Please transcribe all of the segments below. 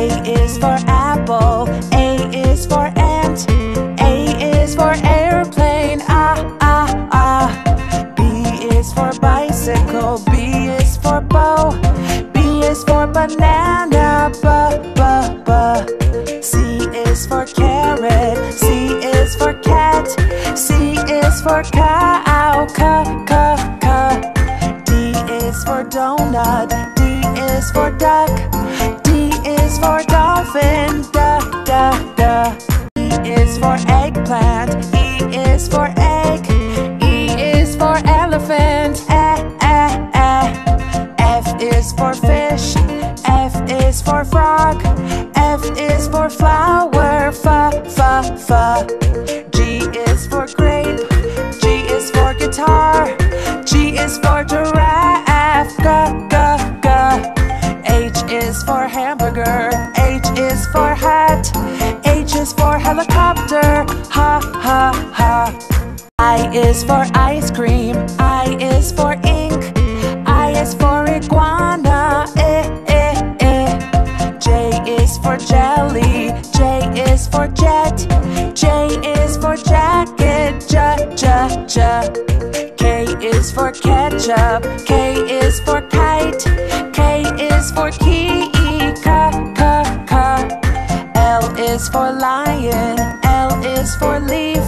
A is for apple, A is for ant, A is for airplane, ah, ah, ah. B is for bicycle, B is for bow, B is for banana, b, b, b. C is for carrot, C is for cat, C is for cow, ca, ca, ca. D is for donut, D is for duck, is for dolphin, da, da, da. E is for eggplant, E is for egg, E is for elephant, eh, eh, eh. F is for fish, F is for frog, F is for flower, is for ice cream, I is for ink, I is for iguana, eh, eh, eh. J is for jelly, J is for jet, J is for jacket, j, j, j. K is for ketchup, K is for kite, K is for key, ka, ka, ka. L is for lion, L is for leaf,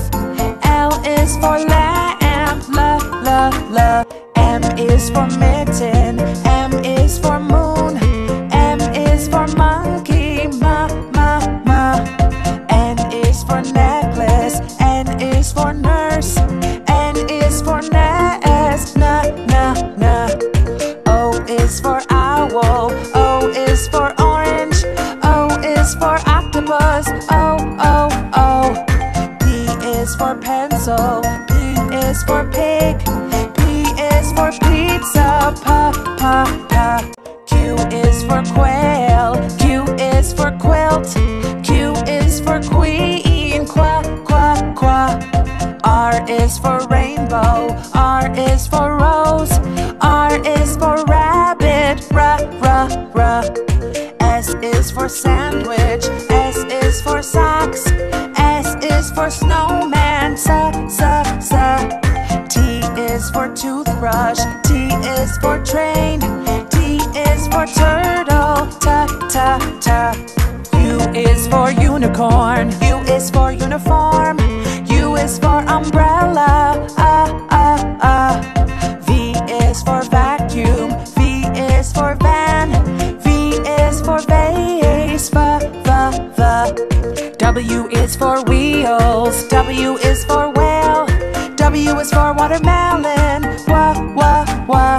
is for lamb, la, la, la. M is for mitten, M is for moon, M is for monkey, ma, ma, ma. N is for necklace, N is for nurse, N is for nest, na, na, na. O is for owl, O is for orange, O is for octopus, O, pencil, P is for pig, P is for pizza, pa, pa, pa. Q is for quail, Q is for quilt, Q is for queen, qua, qua, qua. R is for rainbow, R is for rose, R is for rabbit, ra, ra, ra. S is for sandwich, S is for socks, for snowman, sa, sa, sa. T is for toothbrush, T is for train, T is for turtle, ta, ta, ta. U is for unicorn, U is for uniform, is for wheels, W is for whale, W is for watermelon, wa, wa, wa.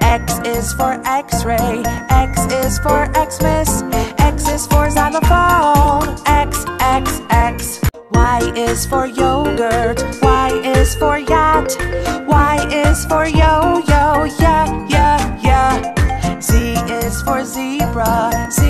X is for X-ray, X is for Xmas, X is for xylophone, X, X, X. Y is for yogurt, Y is for yacht, Y is for yo-yo, yeah, yeah, yeah. Z is for zebra, Z